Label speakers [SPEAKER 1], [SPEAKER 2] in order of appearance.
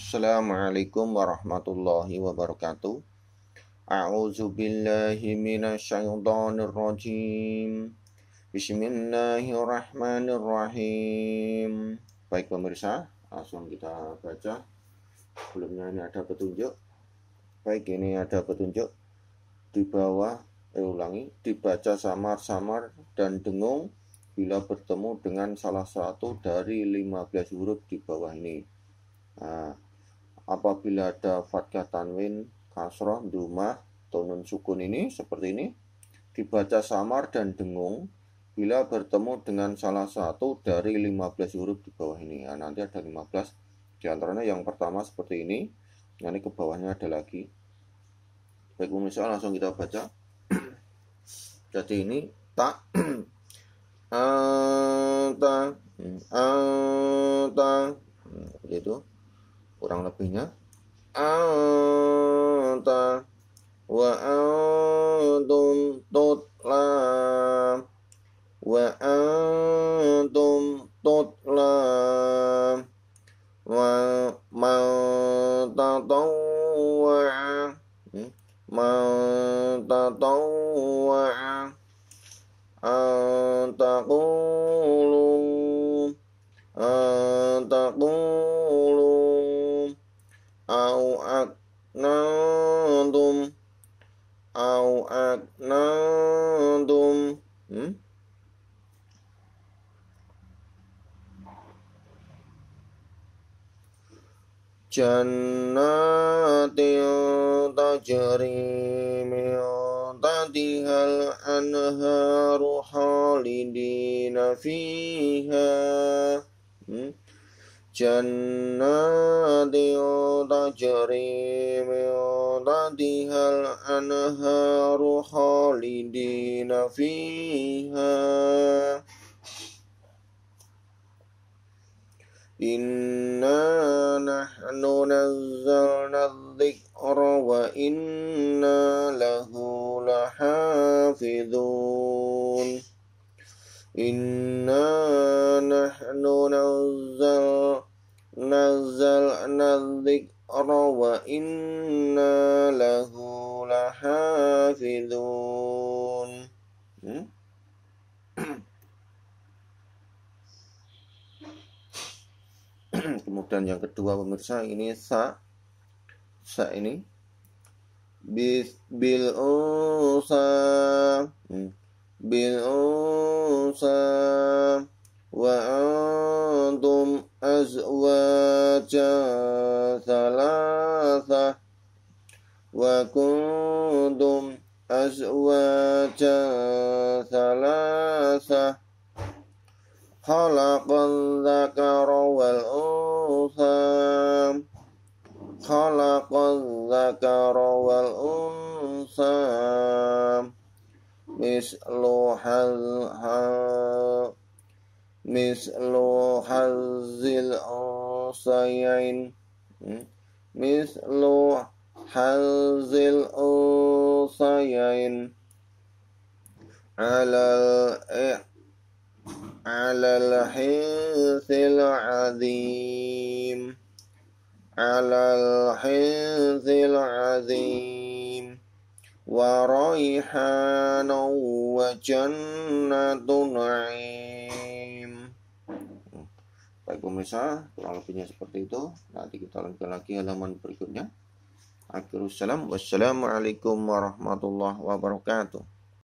[SPEAKER 1] Assalamualaikum warahmatullahi wabarakatuh. A'udzu billahi minasyaitonir rajim. Bismillahirrahmanirrahim. Baik pemirsa, langsung kita baca. Sebelumnya ini ada petunjuk. Baik, ini ada petunjuk di bawah eh ulangi dibaca samar-samar dan dengung bila bertemu dengan salah satu dari 15 huruf di bawah ini. Nah, apabila ada fathah tanwin, kasroh, dumah, tonun sukun ini seperti ini, dibaca samar dan dengung bila bertemu dengan salah satu dari 15 huruf di bawah ini. Nah, nanti ada 15 di antaranya yang pertama seperti ini, nanti ke bawahnya ada lagi. Baik, misalnya langsung kita baca. Jadi ini tak anta anta gitu kurang lebihnya anta wa antum tutla wa antum tutla wa man tatawwa man tatawwa an taqulu an taqulu au aknantum au aknantum hmm? jannatin tajri min tatihal anharu khalidina fiha hmm? جنات تجري من تحتها الأنهار خالدين فيها. إنا نحن نزلنا الذكر وإنا له لحافظون. إنا نحن inna lahu lahafidhun hmm? kemudian yang kedua pemirsa ini sa sa ini. Bis bil usa hmm. bil usa wa antum azwaja thalatha wa kuntum azwaja thalatha خلق الذكر والأنثى خلق الذكر والأنثى مثل حظ مثل حظ الأنثيين. مثل حظ الأنثيين. على على الحنث العظيم. على الحنث العظيم. وريحان وجنة نعيم Baik pemirsa, kurang lebihnya seperti itu. Nanti kita lanjutkan lagi halaman berikutnya. Akhirussalam. Wassalamualaikum warahmatullahi wabarakatuh.